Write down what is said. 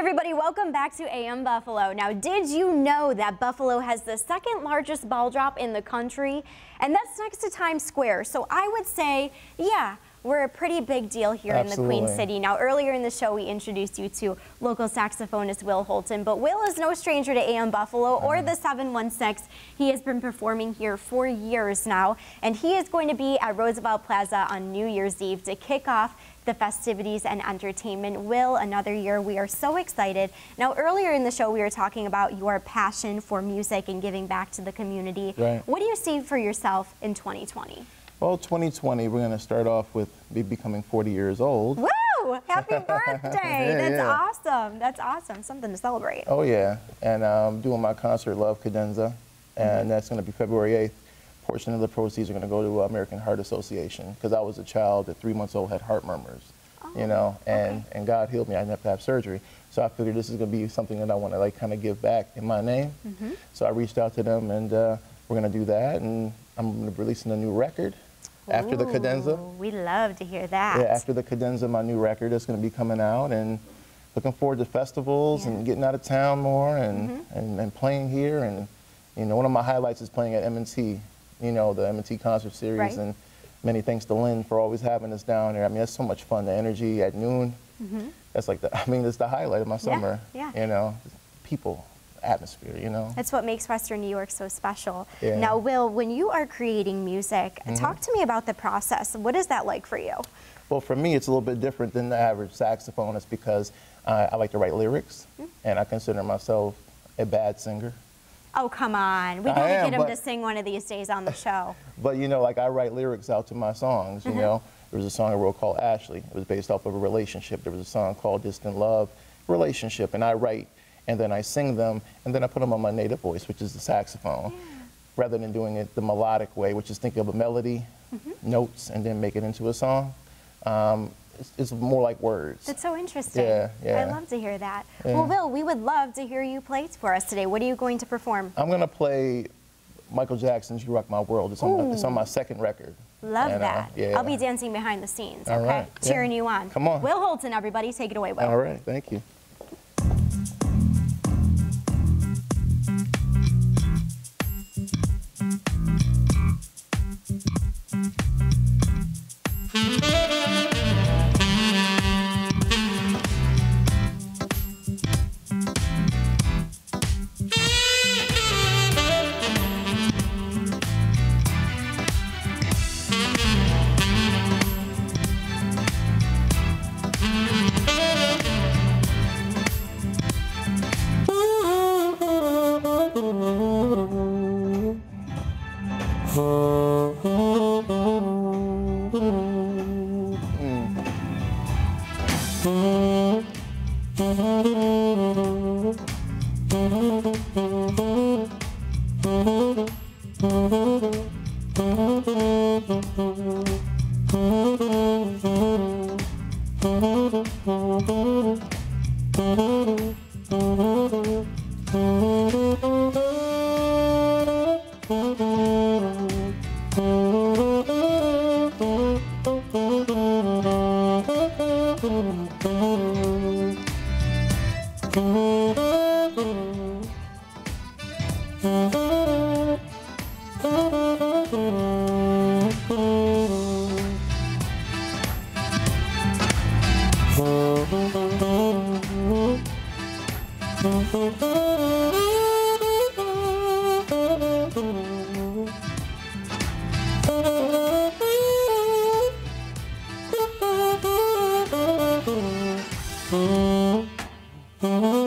everybody, welcome back to AM Buffalo. Now, did you know that Buffalo has the second largest ball drop in the country? And that's next to Times Square. So I would say, yeah, we're a pretty big deal here Absolutely. in the Queen City. Now, earlier in the show, we introduced you to local saxophonist Will Holton, but Will is no stranger to AM Buffalo or Uh-huh. the 716. He has been performing here for years now, and he is going to be at Roosevelt Plaza on New Year's Eve to kick off the festivities and entertainment. Will, another year, we are so excited. Now, earlier in the show, we were talking about your passion for music and giving back to the community. Right. What do you see for yourself in 2020? Well, 2020, we're going to start off with me becoming 40 years old. Woo! Happy birthday! Yeah, That's yeah. awesome. That's awesome. Something to celebrate. Oh, yeah. And um, doing my concert, Love Cadenza, and Mm-hmm. that's going to be February 8th. Portion of the proceeds are going to go to American Heart Association because I was a child at three months old, had heart murmurs, you know, and, and God healed me. I didn't have to have surgery. So I figured this is going to be something that I want to like kind of give back in my name. Mm-hmm. So I reached out to them and uh, we're going to do that. And I'm going to be releasing a new record after the cadenza. We love to hear that. Yeah, after the cadenza, my new record is going to be coming out, and looking forward to festivals Yeah. And getting out of town more and, and, and playing here. And you know, one of my highlights is playing at M&T, you know, the M&T concert series, Right. and many thanks to Lynn for always having us down there. I mean, that's so much fun. The energy at noon, that's like the, I mean, it's the highlight of my summer. Mm-hmm. yeah. You know, people, atmosphere. You know. That's what makes Western New York so special. Yeah. Now, Will, when you are creating music, talk to me about the process. What is that like for you? Well, for me, it's a little bit different than the average saxophonist because uh, I like to write lyrics, Hmm. and I consider myself a bad singer. Oh, come on. We I got to am, get him but- to sing one of these days on the show. But you know, like I write lyrics out to my songs. You know, there was a song I wrote called Ashley. It was based off of a relationship. There was a song called Distant Love, relationship, and I write and then I sing them and then I put them on my native voice, which is the saxophone, rather than doing it the melodic way, which is think of a melody, Mm-hmm. notes, and then make it into a song. Um, it's, it's more like words. That's so interesting. Yeah, yeah. I love to hear that. Yeah. Well, Will, we would love to hear you play for us today. What are you going to perform? I'm gonna play Michael Jackson's "You Rock My World." It's on, my, it's on my second record. Love And, uh, that. yeah. I'll be dancing behind the scenes, All okay? right, yeah. Cheering you on. Come on. Will Holton, everybody. Take it away, Will. All right, thank you. Oh You. Mm-hmm.